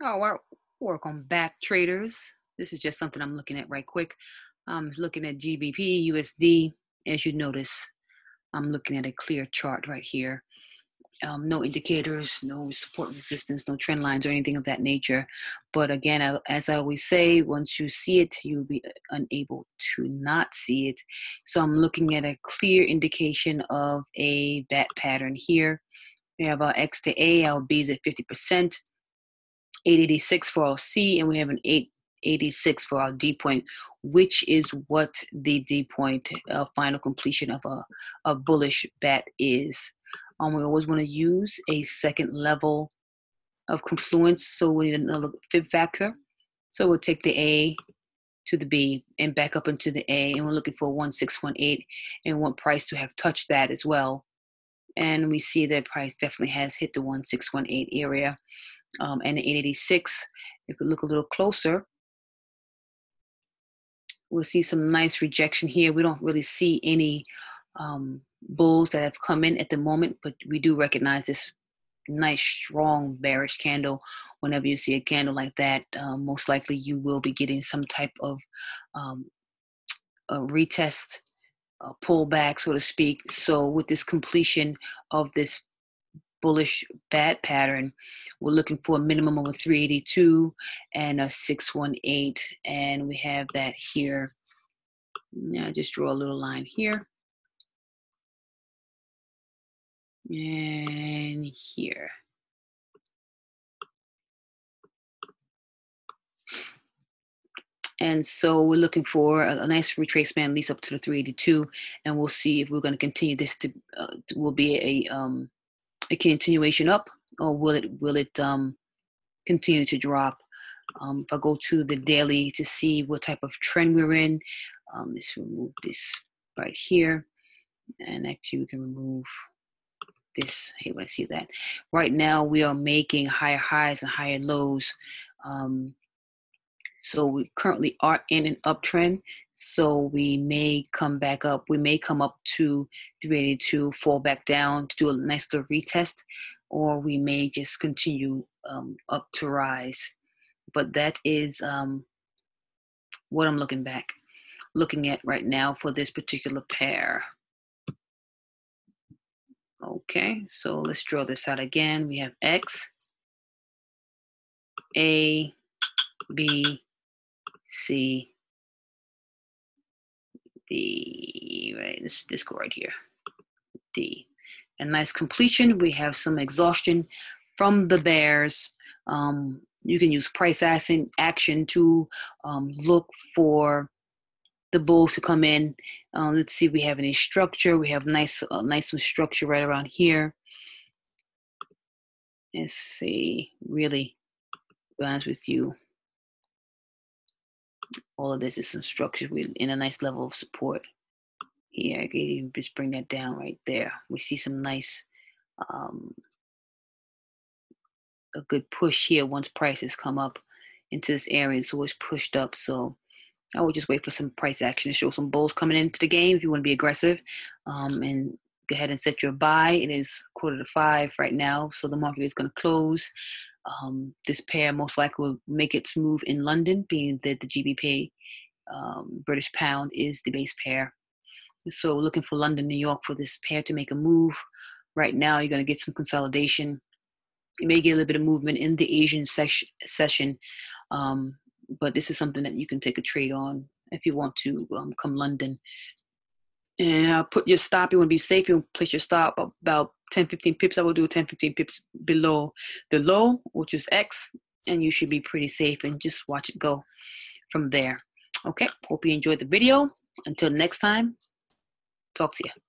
Oh, on back traders. This is just something I'm looking at right quick. I'm looking at GBP, USD. As you notice, I'm looking at a clear chart right here. Um, no indicators, no support resistance, no trend lines or anything of that nature. But again, as I always say, once you see it, you'll be unable to not see it. So I'm looking at a clear indication of a bat pattern here. We have our X to A, our B is at 50%. 886 for our C, and we have an 886 for our D point, which is what the D point uh, final completion of a, a bullish bat is. Um, we always want to use a second level of confluence, so we need another fib factor. So we'll take the A to the B and back up into the A, and we're looking for 1618 and want price to have touched that as well. And we see that price definitely has hit the 1618 area um, and the 886. If we look a little closer, we'll see some nice rejection here. We don't really see any um, bulls that have come in at the moment, but we do recognize this nice strong bearish candle whenever you see a candle like that um, most likely you will be getting some type of um, retest a pullback so to speak so with this completion of this bullish bat pattern. We're looking for a minimum of a 382 and a 618, and we have that here. Now just draw a little line here. And here. And so we're looking for a, a, nice retracement, at least up to the 382, and we'll see if we're going to continue this to uh, will be a um, a continuation up or will it will it um, continue to drop? Um, if I go to the daily to see what type of trend we're in, um, let's remove this right here. And actually we can remove this. Hey, I see that. Right now we are making higher highs and higher lows. Um, so we currently are in an uptrend. So we may come back up. We may come up to 382, fall back down to do a nice little retest, or we may just continue um, up to rise. But that is um, what I'm looking back, looking at right now for this particular pair. Okay, so let's draw this out again. We have X, A, B, C, D, right, this, this right here, D. And nice completion, we have some exhaustion from the bears. Um, you can use price action, action to um, look for the bulls to come in. Uh, let's see, we have any structure. We have nice, uh, nice structure right around here. Let's see, really, be honest with you, all of this is some structure in a nice level of support. Here, I can just bring that down right there. We see some nice, um, a good push here once prices come up into this area. It's always pushed up. So I would just wait for some price action to show some bulls coming into the game if you want to be aggressive. Um, and go ahead and set your buy. It is quarter to five right now. So the market is going to close um, this pair most likely will make its move in London, being that the GBP um, British pound is the base pair. So looking for London, New York for this pair to make a move. Right now, you're going to get some consolidation. You may get a little bit of movement in the Asian session, session um, but this is something that you can take a trade on if you want to um, come London. And uh, put your stop. You want to be safe. You place your stop about 10 15 pips i will do 10 15 pips below the low which is x and you should be pretty safe and just watch it go from there. Okay hope you enjoyed the video. Until next time talk to you